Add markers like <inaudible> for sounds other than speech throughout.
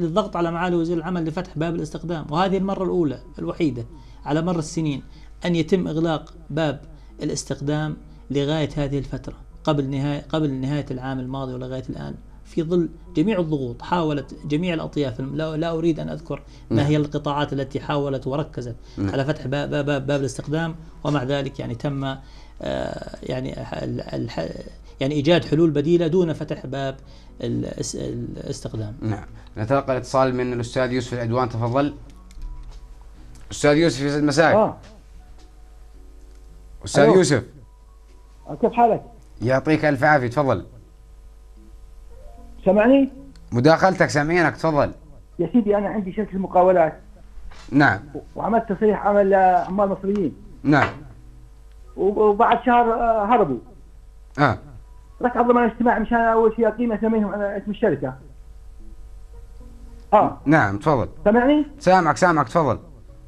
للضغط على معالي وزير العمل لفتح باب الاستخدام وهذه المرة الأولى الوحيدة على مر السنين أن يتم إغلاق باب الاستخدام لغاية هذه الفترة قبل نهاية قبل نهاية العام الماضي ولغاية الآن. في ظل جميع الضغوط حاولت جميع الأطياف لا, لا أريد أن أذكر ما نعم. هي القطاعات التي حاولت وركزت نعم. على فتح باب, باب, باب الاستخدام ومع ذلك يعني تم آه، يعني يعني إيجاد حلول بديلة دون فتح باب الاس- الاستخدام نعم نتلقى الاتصال من الأستاذ يوسف العدوان تفضل أستاذ يوسف يسعد مساك آه أستاذ أيوه. يوسف كيف حالك؟ يعطيك ألف عافية تفضل سمعني؟ مداخلتك سامعينك تفضل. يا سيدي أنا عندي شركة مقاولات نعم. وعملت تصريح عمل لعمال مصريين نعم. وبعد شهر آه، هربوا. آه. رحت على الضمان الاجتماعي مشان أول شيء اقيم اساميهم على اسم الشركة. آه. نعم تفضل. سمعني؟ سامعك سامعك تفضل.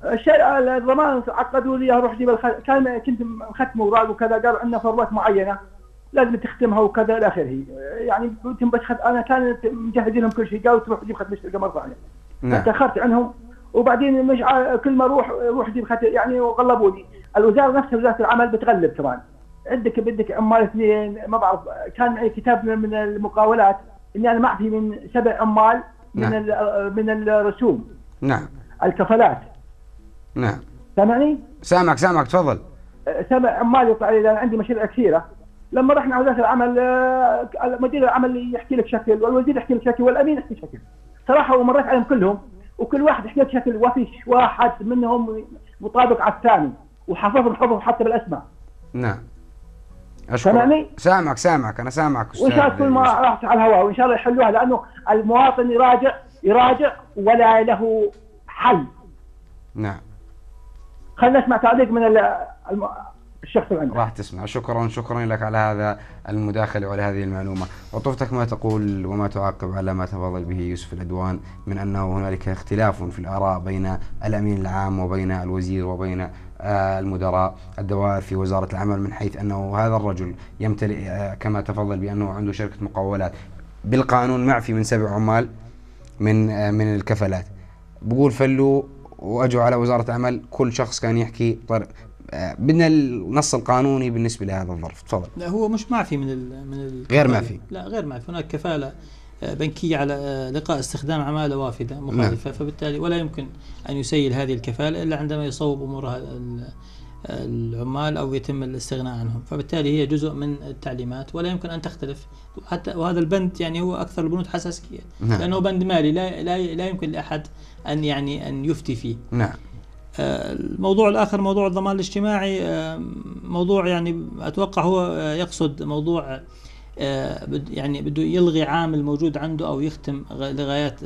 الشيء الضمان عقدوا لي روح جيب الخ... كان كنت ختم اوراق وكذا قالوا عندنا فروات معينة. لازم تختمها وكذا إلى آخره. يعني خد... أنا كان مجهز لهم كل شيء قالوا تروح تجيب ختم الشركة مرة ثانية. نعم. تأخرت عنهم وبعدين مش كل ما أروح روح جيب ختم يعني وغلبوني الوزارة نفسها وزارة العمل بتغلب كمان. عندك بدك عمال اثنين ما بعرف كان معي كتاب من المقاولات إني أنا معفي من سبع عمال من نعم. ال- من الرسوم. نعم. الكفالات. نعم. سامعني؟ سامعك سامعك تفضل. سبع عمال يطلع لي لأن عندي مشاريع كثيرة. لما رحنا على وزاره العمل آه، مدير العمل يحكي لك شكل والوزير يحكي لك شكل والأمين يحكي شكل. صراحة ومريت عليهم كلهم وكل واحد يحكي لك شكل وفيش واحد منهم مطابق على الثاني وحفظهم حفظ حتى بالأسماء. نعم. أشكرك. سامعني؟ سامعك سامعك أنا سامعك وإن شاء الله كل ما. راحت على الهواء وإن شاء الله يحلوها لأنه المواطن يراجع يراجع ولا له حل. نعم. خلينا نسمع تعليق من الشخص اللي عنده راح تسمع. شكرا شكرا لك على هذا المداخلة وعلى هذه المعلومة. عطوفتك ما تقول وما تعقب على ما تفضل به يوسف العدوان من أنه هنالك اختلاف في الآراء بين الأمين العام وبين الوزير وبين آه، المدراء. الدوائر في وزارة العمل من حيث أنه هذا الرجل يمتلئ آه، كما تفضل بأنه عنده شركة مقاولات. بالقانون معفي من سبع عمال من آه، من الكفلات بقول فلو وأجوا على وزارة العمل كل شخص كان يحكي. بدنا النص القانوني بالنسبة لهذا الظرف. تفضل. لا هو مش معفي من ال من ال غير معفي. لا غير معفي هناك كفالة آه، بنكية على آه، لقاء استخدام عمالة وافدة مخالفة. فبالتالي ولا يمكن أن يسيل هذه الكفالة إلا عندما يصوب أمور هذا ال- العمال أو يتم الاستغناء عنهم. فبالتالي هي جزء من التعليمات ولا يمكن أن تختلف. حتى وهذا البند يعني هو أكثر البنود حساسية. نعم. لأنه بند مالي لا لا لا يمكن لأحد أن يعني أن يفتي فيه. نعم. الموضوع الآخر موضوع الضمان الاجتماعي آه، موضوع يعني أتوقع هو آه، يقصد موضوع آه، يعني بده يلغي عامل موجود عنده أو يختم لغايات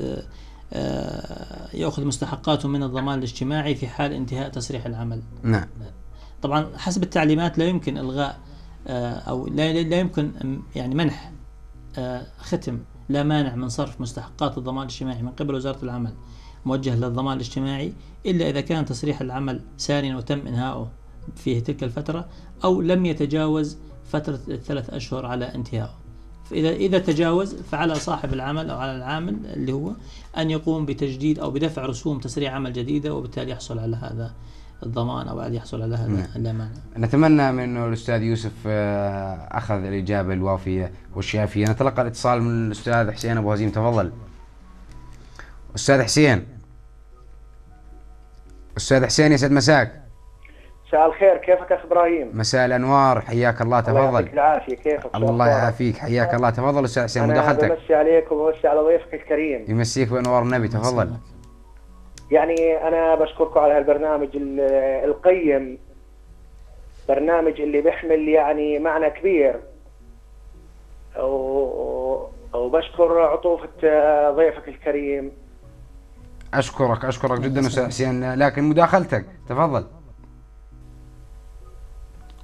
يأخذ مستحقاته من الضمان الاجتماعي في حال انتهاء تصريح العمل. نعم. طبعا حسب التعليمات لا يمكن إلغاء أو لا, يمكن يعني منح ختم لا مانع من صرف مستحقات الضمان الاجتماعي من قبل وزارة العمل. موجه للضمان الاجتماعي إلا إذا كان تصريح العمل ساريا وتم إنهاؤه في تلك الفترة أو لم يتجاوز فترة الثلاث أشهر على انتهائه. فإذا إذا تجاوز فعلى صاحب العمل أو على العامل اللي هو أن يقوم بتجديد أو بدفع رسوم تسريع عمل جديدة وبالتالي يحصل على هذا الضمان أو يحصل على هذا نعم. اللا مانع. نتمنى من انه الأستاذ يوسف آه، أخذ الإجابة الوافية والشافية. نتلقى الاتصال من الأستاذ حسين أبو هزيم تفضل. أستاذ حسين. أستاذ حسين يسعد مساك. مساء الخير كيفك أخ إبراهيم؟ مساء الأنوار حياك الله الله يعطيك تفضل. العافية كيفك؟ الله؟ يعافيك حياك الله تفضل أستاذ حسين أنا مداخلتك. بمسي عليك وبمسي على ضيفك الكريم. يمسيك بأنوار النبي تفضل. يعني أنا بشكركم على هالبرنامج ال- القيم برنامج اللي بيحمل يعني معنى كبير. وبشكر عطوفة آه، ضيفك الكريم. أشكرك أشكرك جدا أستاذ حسين. لكن مداخلتك تفضل.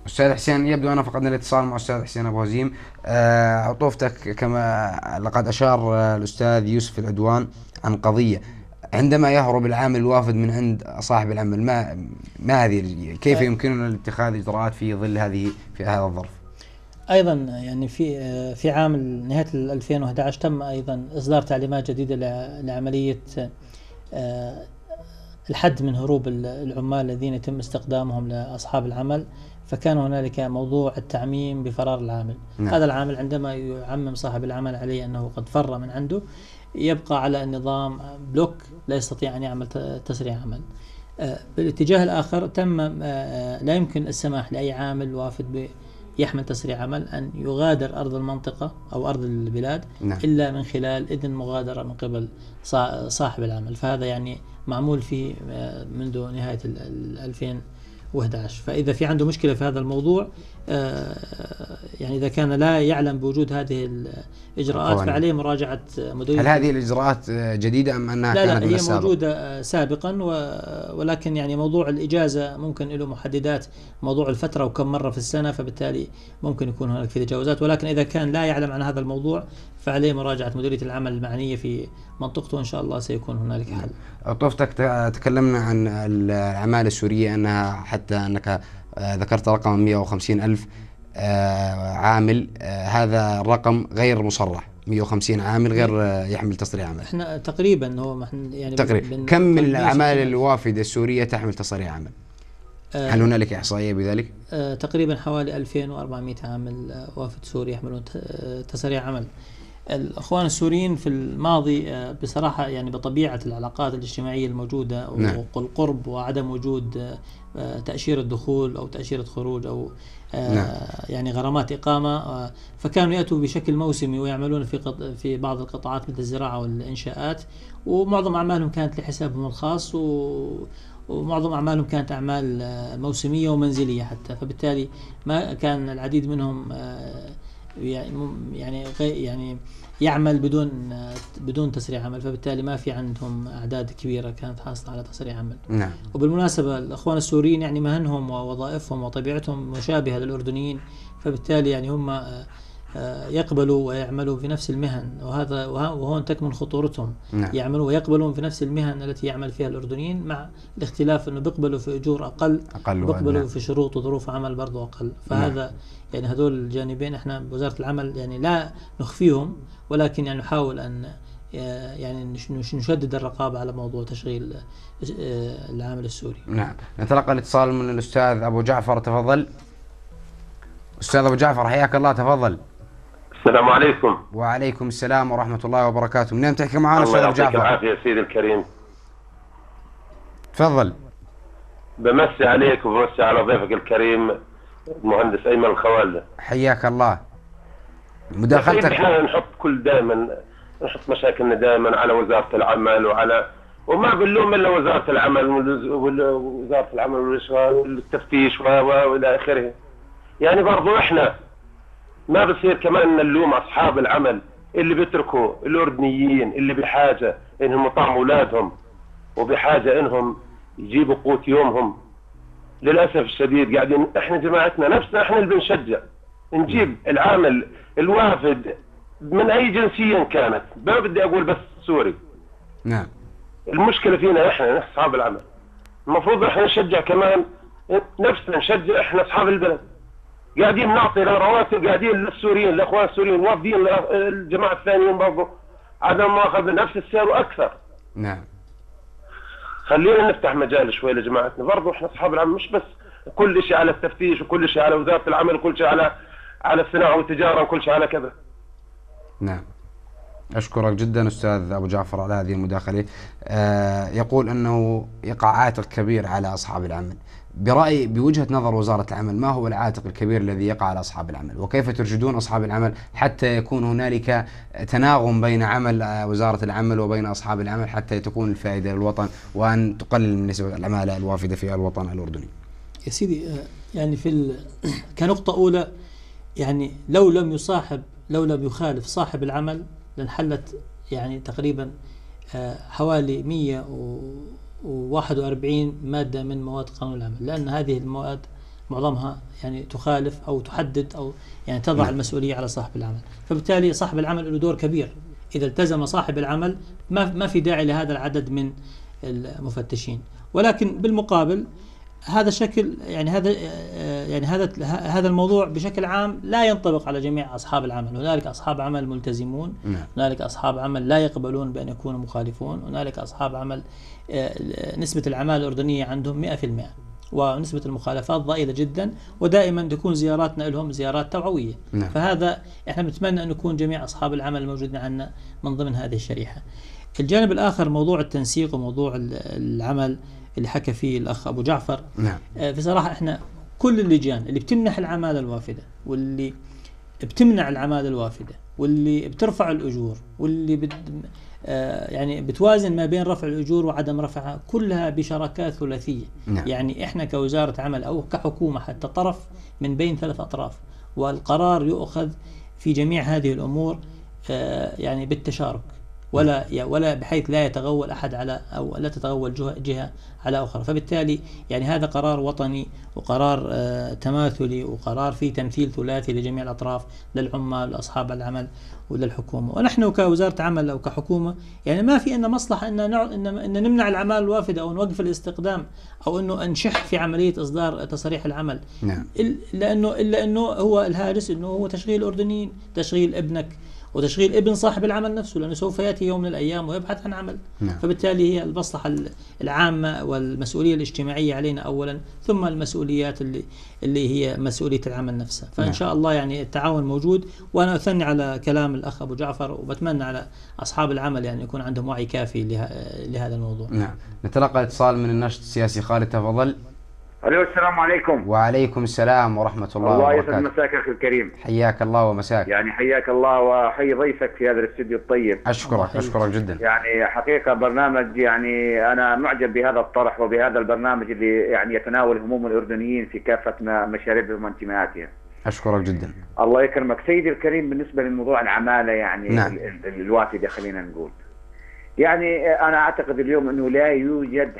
أستاذ حسين يبدو أنا فقدنا الاتصال مع أستاذ حسين أبو هزيم. آه، عطوفتك كما لقد أشار الأستاذ يوسف العدوان عن قضية. عندما يهرب العامل الوافد من عند صاحب العمل ما ما هذه كيف آه. يمكننا اتخاذ إجراءات في ظل هذه في هذا الظرف؟ أيضا يعني في في عام نهاية 2011 تم أيضا إصدار تعليمات جديدة لعملية الحد من هروب العمال الذين يتم استخدامهم لأصحاب العمل فكان هنالك موضوع التعميم بفرار العامل نعم. هذا العامل عندما يعمم صاحب العمل عليه أنه قد فر من عنده يبقى على النظام بلوك لا يستطيع أن يعمل تسريع عمل آه، بالاتجاه الآخر تم آه، لا يمكن السماح لأي عامل وافد يحمل تسريع عمل أن يغادر أرض المنطقة أو أرض البلاد نعم. إلا من خلال إذن مغادرة من قبل صاحب العمل فهذا يعني معمول فيه آه، منذ نهاية 2011 فإذا في عنده مشكلة في هذا الموضوع يعني إذا كان لا يعلم بوجود هذه الإجراءات فعليه مراجعة مديرية. هل هذه الإجراءات جديدة أم أنها لا كانت لا هي السابق؟ موجودة سابقا ولكن يعني موضوع الإجازة ممكن له محددات موضوع الفترة وكم مرة في السنة فبالتالي ممكن يكون هناك في تجاوزات. ولكن إذا كان لا يعلم عن هذا الموضوع فعليه مراجعة مديرية العمل المعنية في منطقته وإن شاء الله سيكون هنالك حل. طوفتك تكلمنا عن الأعمال السورية أنها حتى أنك آه، ذكرت رقم 150 ألف آه، عامل آه، هذا الرقم غير مصرح. 150 عامل غير يحمل تصريح عمل. إحنا تقريبا هو يعني تقريبا. كم من الأعمال الوافدة السورية تحمل تصريح عمل؟ هل هنالك إحصائية بذلك؟ تقريبا حوالي 2400 عامل وافد سوري يحملون تصريح عمل. الأخوان السوريين في الماضي آه، بصراحة يعني بطبيعة العلاقات الاجتماعية الموجودة نعم. والقرب وعدم وجود آه، تأشيرة دخول أو تأشيرة خروج آه، نعم. يعني غرامات إقامة فكانوا يأتوا بشكل موسمي ويعملون في في بعض القطاعات مثل الزراعة والإنشاءات ومعظم أعمالهم كانت لحسابهم الخاص و ومعظم أعمالهم كانت أعمال موسمية ومنزلية حتى فبالتالي ما كان العديد منهم يعني يعني يعني يعمل بدون بدون تسريع عمل فبالتالي ما في عندهم أعداد كبيرة كانت حاصلة على تسريع عمل. نعم. وبالمناسبة الأخوان السوريين يعني مهنهم ووظائفهم وطبيعتهم مشابهة للأردنيين فبالتالي يعني هم يقبلوا ويعملوا في نفس المهن. وهذا وهون تكمن خطورتهم. نعم. يعملوا ويقبلون في نفس المهن التي يعمل فيها الأردنيين مع الاختلاف أنه بيقبلوا في أجور أقل, أقل بيقبلوا في شروط وظروف عمل برضو أقل. فهذا نعم. يعني هذول الجانبين إحنا بوزارة العمل يعني لا نخفيهم ولكن يعني نحاول أن يعني نشدد الرقابة على موضوع تشغيل آه، العامل السوري. نعم. نتلقى الاتصال من الأستاذ أبو جعفر تفضل. أستاذ أبو جعفر حياك الله تفضل. السلام عليكم. وعليكم السلام ورحمة الله وبركاته. من تحكي معنا أستاذ جعفر الله يعطيك العافية سيدي الكريم. تفضل. بمسي عليك وبمسي على ضيفك الكريم المهندس أيمن الخوالة حياك الله. مداخلتك إحنا نحط كل دائما نحط مشاكلنا دائما على وزارة العمل وعلى وما بنلوم إلا وزارة العمل ووزارة العمل والتفتيش وإلى آخره. يعني برضو إحنا ما بصير كمان نلوم أصحاب العمل اللي بيتركوا الأردنيين اللي بحاجة إنهم يطعموا أولادهم وبحاجة إنهم يجيبوا قوت يومهم. للأسف الشديد قاعدين إحنا جماعتنا نفسنا إحنا اللي بنشجع. نجيب العامل الوافد من أي جنسيه كانت. ما بدي أقول بس سوري. نعم. المشكلة فينا إحنا أصحاب العمل. المفروض إحنا نشجع كمان نفسنا نشجع إحنا أصحاب البلد. قاعدين نعطي رواتب قاعدين للسوريين الأخوان السوريين وافدين الجماعة الثانيين برضه عدم مؤاخذه نفس السعر وأكثر. نعم. خلينا نفتح مجال شوي لجماعتنا. برضه إحنا أصحاب العمل مش بس كل شيء على التفتيش وكل شيء على وزارة العمل وكل شيء على على الصناعة والتجارة وكل شيء على كذا. نعم. أشكرك جدا أستاذ أبو جعفر على هذه المداخلة. آه يقول أنه يقع عاتق كبير على أصحاب العمل. برأي بوجهة نظر وزارة العمل ما هو العاتق الكبير الذي يقع على أصحاب العمل؟ وكيف ترشدون أصحاب العمل حتى يكون هنالك تناغم بين عمل وزارة العمل وبين أصحاب العمل حتى تكون الفائدة للوطن وأن تقلل من نسبة العمالة الوافدة في الوطن الأردني؟ يا سيدي آه، يعني في <coughs> كنقطة أولى يعني لو لم يصاحب لو لم يخالف صاحب العمل لانحلت يعني تقريبا آه، حوالي 100 و41 مادة من مواد قانون العمل لأن هذه المواد معظمها يعني تخالف أو تحدد أو يعني تضع نعم. المسؤولية على صاحب العمل. فبالتالي صاحب العمل له دور كبير. إذا التزم صاحب العمل ما ما في داعي لهذا العدد من المفتشين. ولكن بالمقابل هذا الشكل يعني هذا آه، يعني هذا هذا الموضوع بشكل عام لا ينطبق على جميع أصحاب العمل، هنالك أصحاب عمل ملتزمون، نعم. هنالك أصحاب عمل لا يقبلون بأن يكونوا مخالفون، هنالك أصحاب عمل آه، نسبة العمالة الأردنية عندهم 100% ونسبة المخالفات ضئيلة جدا ودائما تكون زياراتنا لهم زيارات توعوية نعم. فهذا إحنا بنتمنى أن يكون جميع أصحاب العمل الموجودين عندنا من ضمن هذه الشريحة الجانب الآخر موضوع التنسيق وموضوع ال- العمل اللي حكى فيه الأخ أبو جعفر. نعم. آه، بصراحة إحنا كل اللجان اللي بتمنح العمالة الوافدة واللي بتمنع العمالة الوافدة واللي بترفع الأجور واللي بت آه، يعني بتوازن ما بين رفع الأجور وعدم رفعها كلها بشراكات ثلاثية. نعم. يعني إحنا كوزارة عمل أو كحكومة حتى طرف من بين ثلاث أطراف والقرار يؤخذ في جميع هذه الأمور آه، يعني بالتشارك. ولا ولا بحيث لا يتغول أحد على أو لا تتغول جهة, على أخرى. فبالتالي يعني هذا قرار وطني وقرار آه، تماثلي وقرار فيه تمثيل ثلاثي لجميع الأطراف للعمال لأصحاب العمل وللحكومة. ونحن كوزارة عمل أو كحكومة يعني ما في عندنا مصلحة إن نع... إن إن نمنع الاعمال الوافده أو نوقف الاستقدام أو إنه نشح في عملية إصدار تصاريح العمل. نعم. لأنه إلا إنه هو الهاجس إنه هو تشغيل الاردنيين تشغيل ابنك وتشغيل ابن صاحب العمل نفسه لأنه سوف يأتي يوم من الأيام ويبحث عن عمل. نعم. فبالتالي هي المصلحة ال- العامة والمسؤولية الاجتماعية علينا اولا ثم المسؤوليات اللي اللي هي مسؤولية العمل نفسها. فإن نعم. شاء الله يعني التعاون موجود. وأنا أثني على كلام الأخ أبو جعفر وبتمنى على أصحاب العمل يعني يكون عندهم وعي كافي له- لهذا الموضوع. نعم. نتلقى اتصال من النشط السياسي خالد تفضل. ألو السلام عليكم. وعليكم السلام ورحمة الله, الله يسعد وبركاته. مساك أخي الكريم. حياك الله ومساك. يعني حياك الله وحي ضيفك في هذا الاستوديو الطيب. أشكرك الله أشكرك جدا. يعني حقيقة برنامج يعني أنا معجب بهذا الطرح وبهذا البرنامج اللي يعني يتناول هموم الأردنيين في كافة ما- مشاربهم وانتماءاتهم أشكرك جدا. الله يكرمك. سيدي الكريم بالنسبة لموضوع العمالة يعني نعم. ال- ال- الوافدة خلينا نقول. يعني أنا أعتقد اليوم أنه لا يوجد